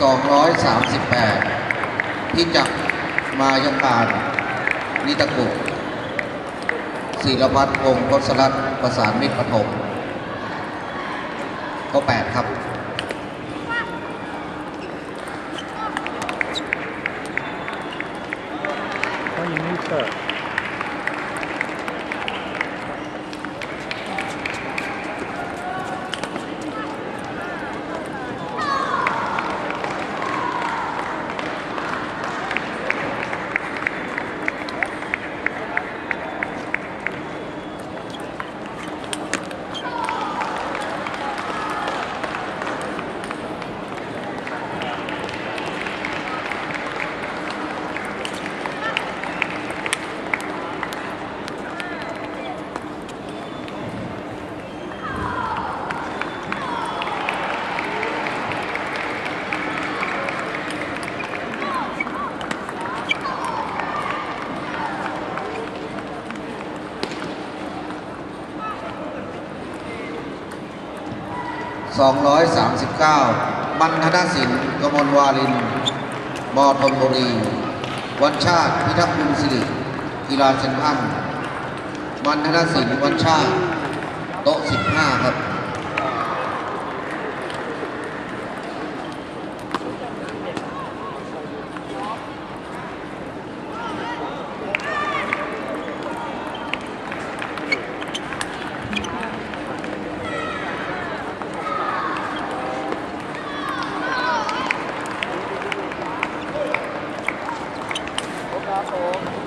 238 ที่จักมายการนิตกุศิรพัฒน์วงศ์พศรัตน์ประสานมิตรปฐมก็ 8 ครับเขายังไม่เปิด 239มันธนสินกมลวาลิน บอทนบุรี วันชาติ พิทักษ์บุญสิริกีฬาเชนพันมันธนสินวันชาติ โต๊ะ 15 ครับ ครับผม